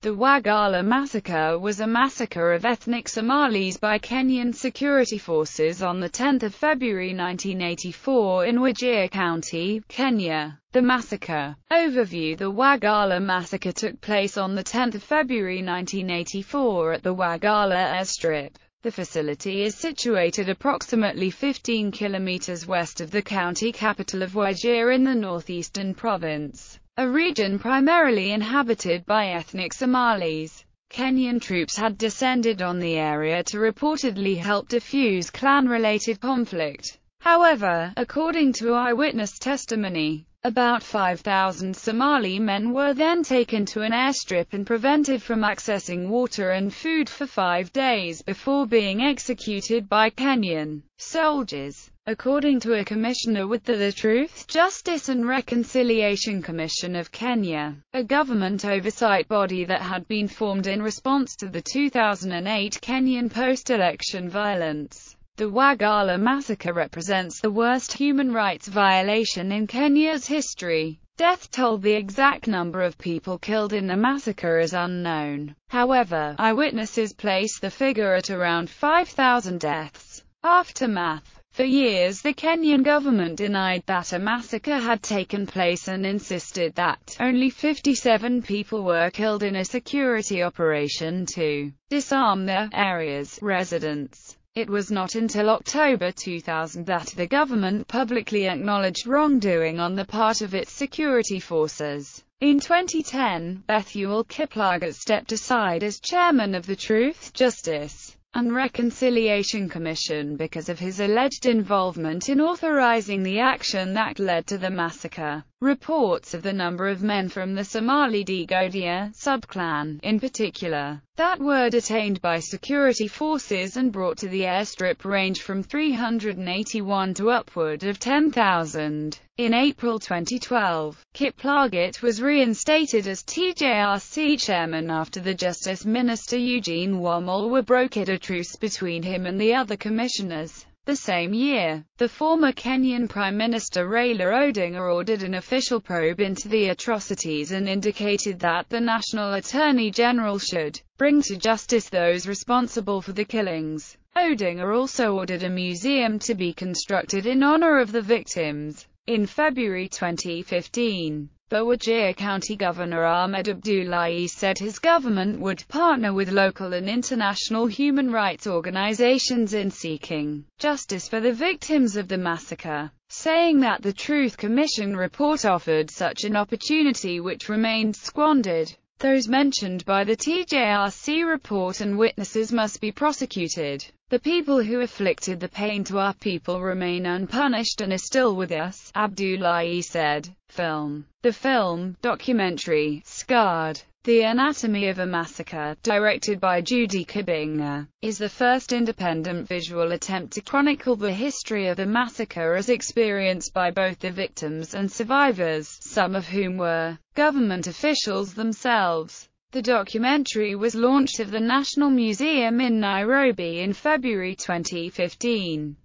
The Wagalla massacre was a massacre of ethnic Somalis by Kenyan security forces on 10 February 1984 in Wajir County, Kenya. The massacre. Overview The Wagalla massacre took place on 10 February 1984 at the Wagalla airstrip. The facility is situated approximately 15 kilometers west of the county capital of Wajir in the northeastern province a region primarily inhabited by ethnic Somalis. Kenyan troops had descended on the area to reportedly help defuse clan-related conflict. However, according to eyewitness testimony, about 5,000 Somali men were then taken to an airstrip and prevented from accessing water and food for five days before being executed by Kenyan soldiers. According to a commissioner with the, the Truth, Justice and Reconciliation Commission of Kenya, a government oversight body that had been formed in response to the 2008 Kenyan post-election violence. The Wagalla massacre represents the worst human rights violation in Kenya's history. Death toll The exact number of people killed in the massacre is unknown. However, eyewitnesses place the figure at around 5,000 deaths. Aftermath for years the Kenyan government denied that a massacre had taken place and insisted that only 57 people were killed in a security operation to disarm the area's residents. It was not until October 2000 that the government publicly acknowledged wrongdoing on the part of its security forces. In 2010, Bethuel Kiplagat stepped aside as chairman of the Truth, Justice, and Reconciliation Commission because of his alleged involvement in authorizing the action that led to the massacre. Reports of the number of men from the Somali Degodia subclan, in particular, that were detained by security forces and brought to the airstrip range from 381 to upward of 10,000. In April 2012, Kiplagat was reinstated as TJRC chairman after the Justice Minister Eugene Wamalwa brokered a truce between him and the other commissioners. The same year, the former Kenyan Prime Minister Raila Odinga ordered an official probe into the atrocities and indicated that the National Attorney General should bring to justice those responsible for the killings. Odinga also ordered a museum to be constructed in honor of the victims. In February 2015, the Wajir County Governor Ahmed Abdullahi said his government would partner with local and international human rights organizations in seeking justice for the victims of the massacre, saying that the Truth Commission report offered such an opportunity which remained squandered. Those mentioned by the TJRC report and witnesses must be prosecuted. The people who inflicted the pain to our people remain unpunished and are still with us, Abdullahi said. Film. The film, documentary, Scarred, The Anatomy of a Massacre, directed by Judy Kibinge, is the first independent visual attempt to chronicle the history of the massacre as experienced by both the victims and survivors, some of whom were government officials themselves. The documentary was launched at the National Museum in Nairobi in February 2015.